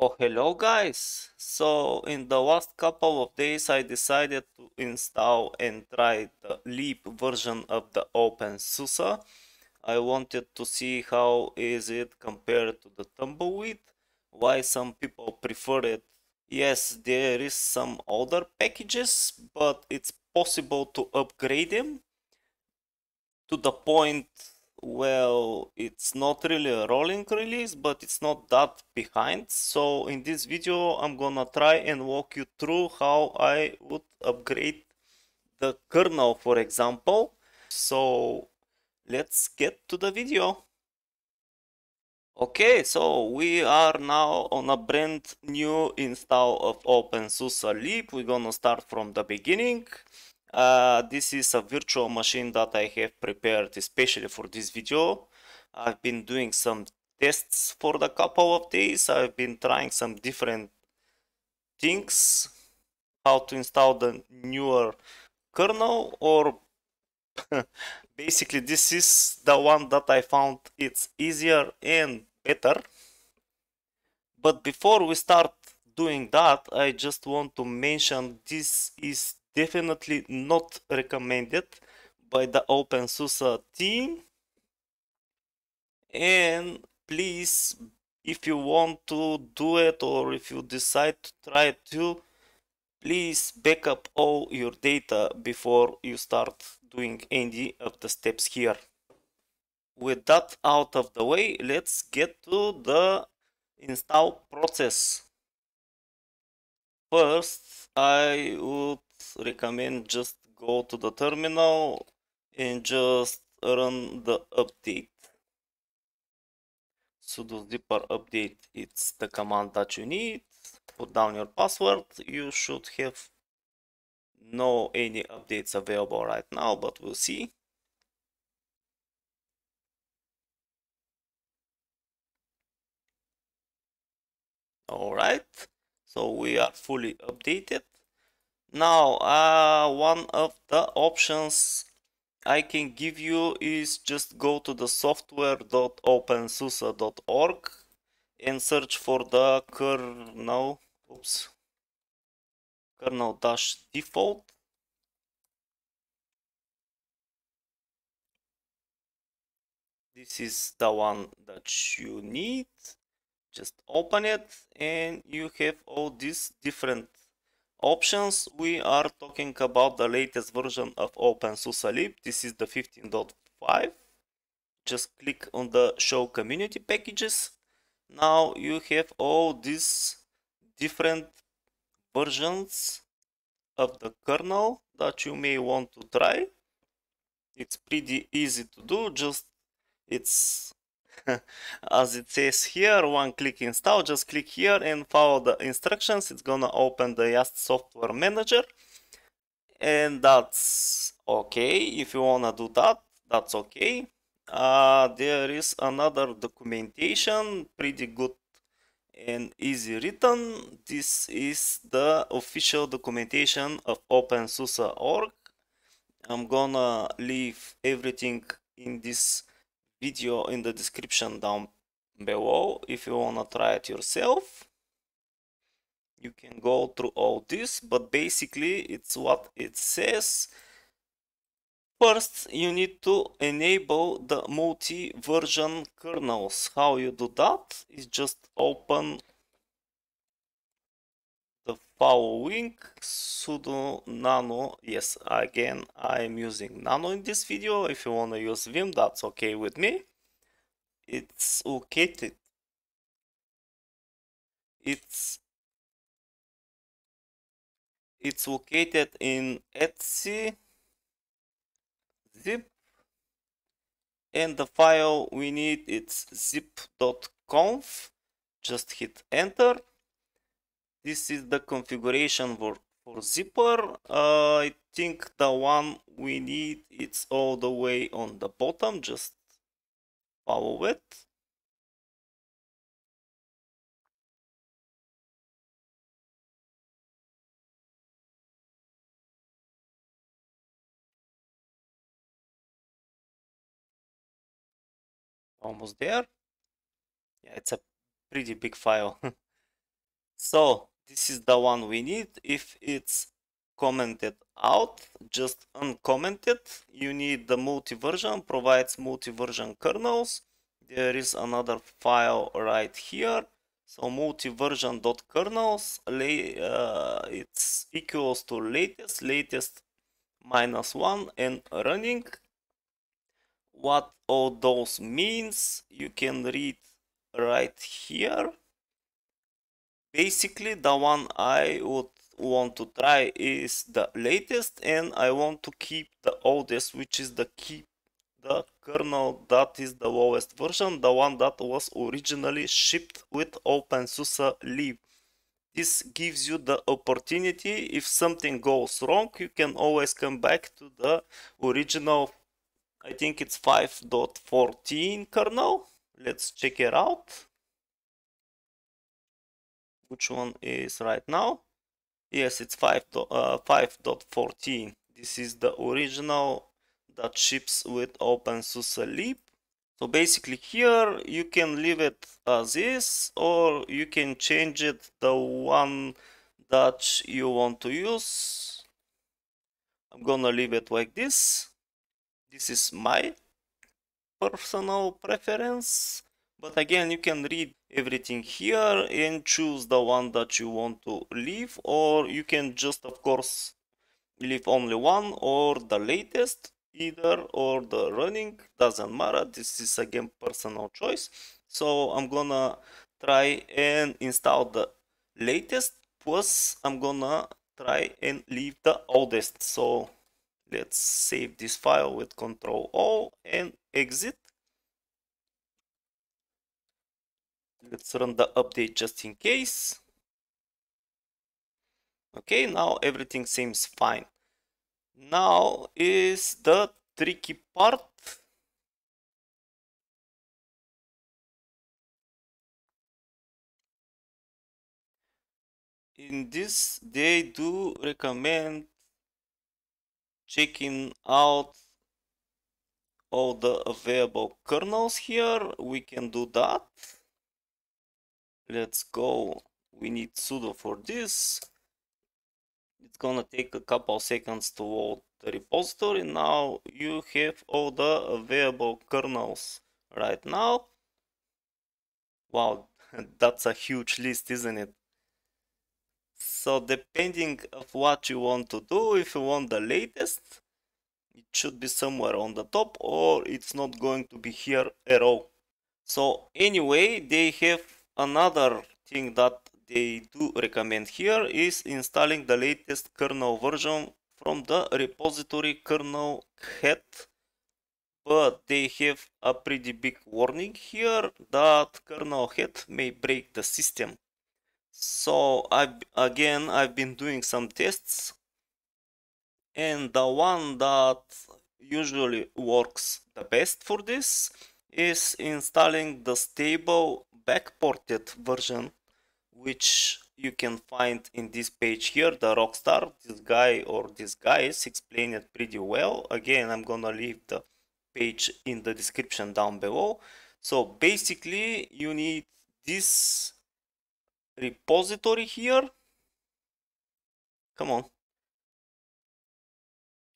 Oh, hello guys! So, in the last couple of days I decided to install and try the Leap version of the OpenSUSE. I wanted to see how is it compared to the Tumbleweed, why some people prefer it. Yes, there is some older packages, but it's possible to upgrade them to the point well it's not really a rolling release but it's not that behind. So in this video i'm gonna try and walk you through how i would upgrade the kernel for example. So let's get to the video. Okay so we are now on a brand new install of OpenSUSE Leap. We're gonna start from the beginning uh, this is a virtual machine that I have prepared especially for this video. I've been doing some tests for the couple of days. I've been trying some different things, how to install the newer kernel or basically this is the one that I found it's easier and better. But before we start doing that, I just want to mention this is definitely not recommended by the OpenSUSE team. And please, if you want to do it or if you decide to try too, please back up all your data before you start doing any of the steps here. With that out of the way, let's get to the install process. First, I would recommend just go to the terminal and just run the update. Sudo zypper update it's the command that you need. Put down your password. You should have no any updates available right now but we'll see. All right. So we are fully updated now, uh, one of the options I can give you is just go to the software.opensuse.org and search for the kernel, oops, kernel dash default. This is the one that you need. Just open it and you have all these different options we are talking about the latest version of OpenSUSE Leap. This is the 15.5. Just click on the show community packages. Now you have all these different versions of the kernel that you may want to try. It's pretty easy to do, just it's as it says here one click install just click here and follow the instructions. It's gonna open the Yast software manager. And that's okay. If you wanna do that that's okay. Uh, there is another documentation pretty good and easy written. This is the official documentation of OpenSUSE.org I'm gonna leave everything in this video in the description down below. If you wanna try it yourself you can go through all this but basically it's what it says. First you need to enable the multi-version kernels. How you do that is just open following sudo nano yes again i'm using nano in this video. If you want to use vim that's okay with me. It's located it's it's located in etsy zypp and the file we need it's zypp.conf just hit enter this is the configuration for, for zypper uh, I think the one we need it's all the way on the bottom. Just follow it. Almost there. Yeah it's a pretty big file. So this is the one we need. If it's commented out, just uncomment it. You need the multi-version, provides multi-version kernels. There is another file right here. So multi-version.kernels, uh, it's equals to latest, latest minus one and running. What all those means, you can read right here. Basically, the one I would want to try is the latest and I want to keep the oldest, which is the keep the kernel that is the lowest version, the one that was originally shipped with OpenSUSE Leap. This gives you the opportunity, if something goes wrong, you can always come back to the original, I think it's 5.14 kernel. Let's check it out. Which one is right now? Yes, it's 5.14. Uh, this is the original that ships with OpenSUSE Leap. So basically here you can leave it as is or you can change it the one that you want to use. I'm gonna leave it like this. This is my personal preference. But again, you can read everything here and choose the one that you want to leave or you can just of course leave only one or the latest either or the running doesn't matter. This is again personal choice. So i'm gonna try and install the latest plus i'm gonna try and leave the oldest. So let's save this file with control o and exit let's run the update just in case okay now everything seems fine now is the tricky part. In this, they do recommend checking out all the available kernels here. We can do that. Let's go. We need sudo for this it's gonna take a couple seconds to load the repository. Now you have all the available kernels right now. Wow, that's a huge list, isn't it? So depending of what you want to do, if you want the latest, it should be somewhere on the top or it's not going to be here at all. So anyway, they have another thing that they do recommend here is installing the latest kernel version from the repository kernel head but they have a pretty big warning here that kernel head may break the system. So I again I've been doing some tests and the one that usually works the best for this is installing the stable backported version which you can find in this page here the Rockstor. This guy or these guys explain it pretty well. Again i'm gonna leave the page in the description down below. So basically you need this repository here. Come on.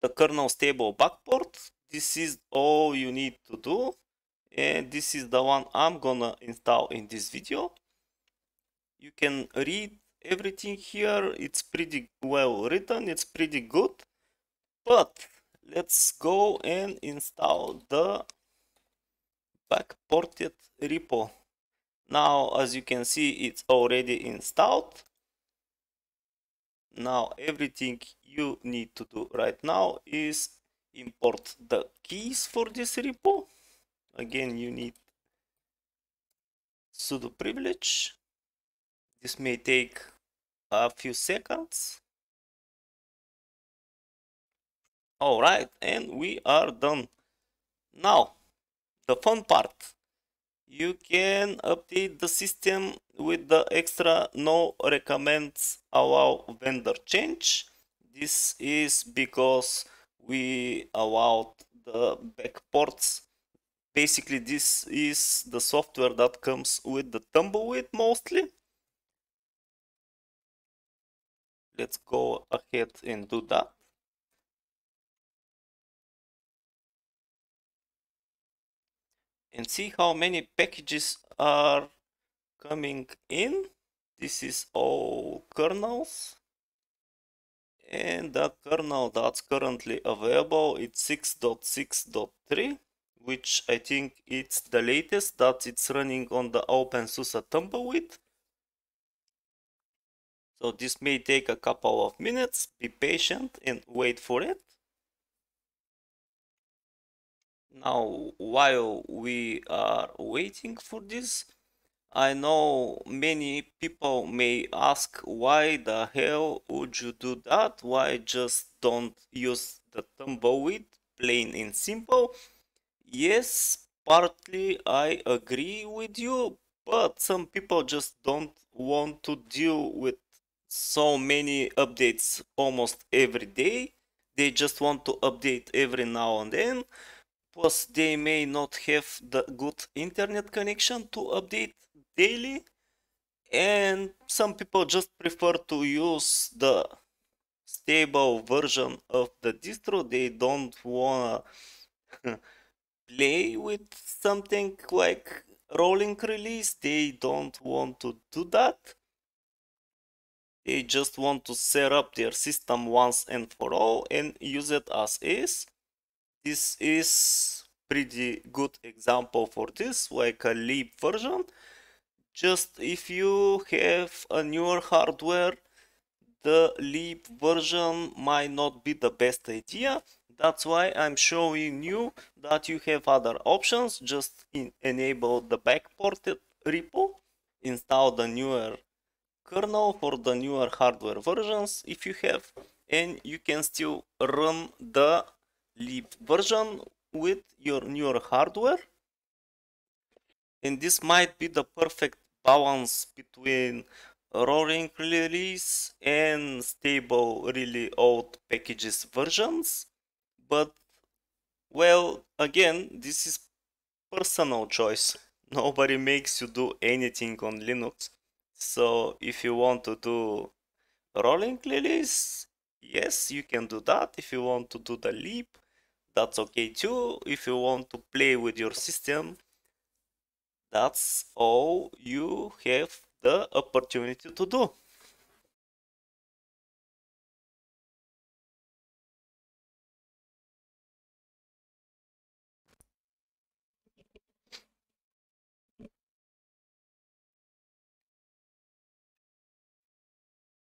The kernel stable backport. This is all you need to do and this is the one i'm gonna install in this video. You can read everything here. It's pretty well written. It's pretty good. But let's go and install the backported repo. Now as you can see it's already installed. Now everything you need to do right now is import the keys for this repo again you need sudo privilege this may take a few seconds. Alright, and we are done. Now, the fun part. You can update the system with the extra no recommends allow vendor change. This is because we allowed the backports. Basically, this is the software that comes with the tumbleweed mostly let's go ahead and do that. And see how many packages are coming in. This is all kernels. And the kernel that's currently available it's 6.6.3 which I think it's the latest that it's running on the OpenSUSE Tumbleweed. So this may take a couple of minutes, be patient and wait for it. Now, while we are waiting for this, I know many people may ask why the hell would you do that? Why just don't use the tumbleweed, plain and simple? Yes, partly I agree with you, but some people just don't want to deal with so many updates almost every day. They just want to update every now and then. Plus, they may not have the good internet connection to update daily. And some people just prefer to use the stable version of the distro. They don't wanna play with something like rolling release. They don't want to do that. They just want to set up their system once and for all and use it as is. This is pretty good example for this, like a leap version. Just if you have a newer hardware, the leap version might not be the best idea that's why I'm showing you that you have other options. Just enable the backported repo, install the newer kernel for the newer hardware versions if you have, and you can still run the leap version with your newer hardware. And this might be the perfect balance between rolling release and stable really old packages versions but well again this is personal choice. Nobody makes you do anything on linux. So if you want to do rolling release yes you can do that. If you want to do the leap that's okay too. If you want to play with your system that's all you have the opportunity to do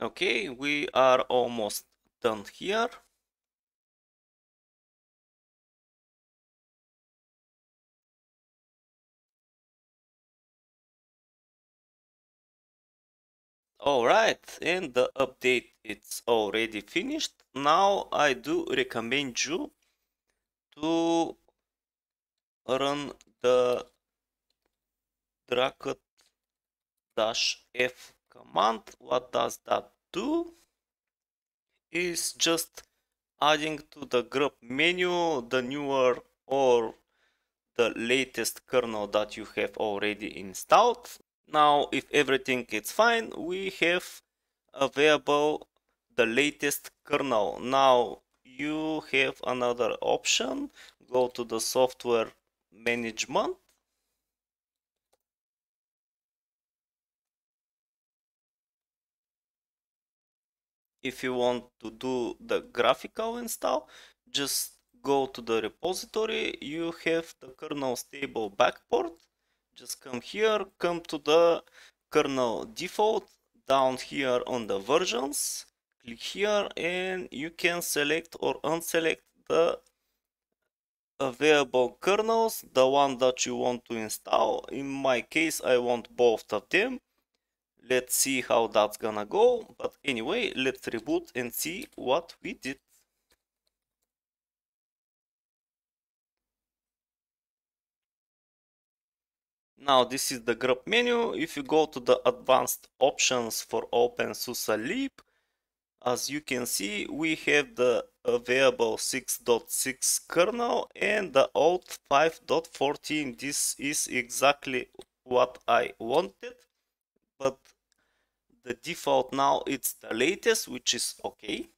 Okay, we are almost done here. Alright, and the update it's already finished. Now I do recommend you to run the dracut dash f command. What does that do? Is just adding to the grub menu the newer or the latest kernel that you have already installed. Now, if everything is fine, we have available the latest kernel. Now, you have another option. Go to the software management if you want to do the graphical install just go to the repository. You have the kernel stable backport. Just come here come to the kernel default down here on the versions click here and you can select or unselect the available kernels the one that you want to install. In my case i want both of them let's see how that's gonna go but anyway let's reboot and see what we did. Now this is the grub menu. If you go to the advanced options for OpenSUSE Leap as you can see we have the available 6.6 kernel and the old 5.14 this is exactly what I wanted but the default now it's the latest which is okay.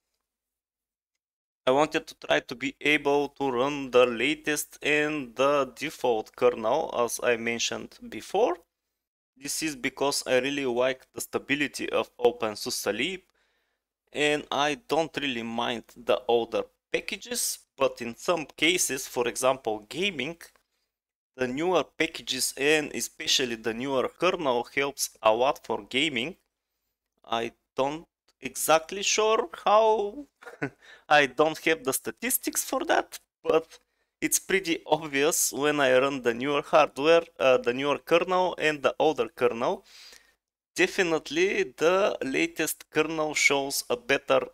I wanted to try to be able to run the latest and the default kernel as I mentioned before. This is because I really like the stability of OpenSUSE and I don't really mind the older packages but in some cases for example gaming the newer packages and especially the newer kernel helps a lot for gaming I don't exactly sure how I don't have the statistics for that but it's pretty obvious when I run the newer hardware, uh, the newer kernel and the older kernel. Definitely the latest kernel shows a better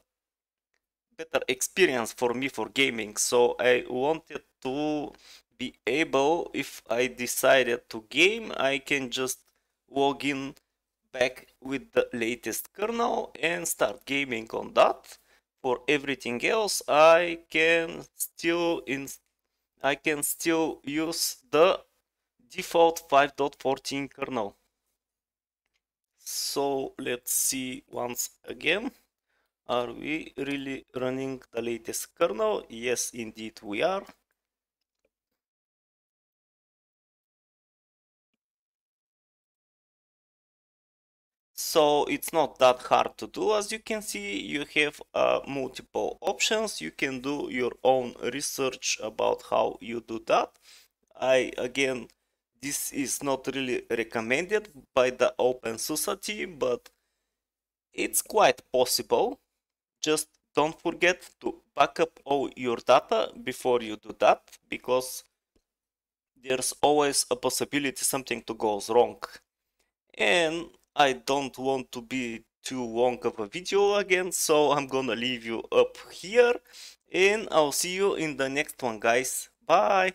better experience for me for gaming. So I wanted to be able, if I decided to game, I can just log in back with the latest kernel and start gaming on that. For everything else, I can still install I can still use the default 5.14 kernel. So let's see once again. Are we really running the latest kernel? Yes, indeed we are. So it's not that hard to do. As you can see you have uh, multiple options. You can do your own research about how you do that. I again this is not really recommended by the OpenSUSE team but it's quite possible. Just don't forget to back up all your data before you do that because there's always a possibility something to goes wrong. And I don't want to be too long of a video again, so I'm gonna leave you up here and I'll see you in the next one guys. Bye!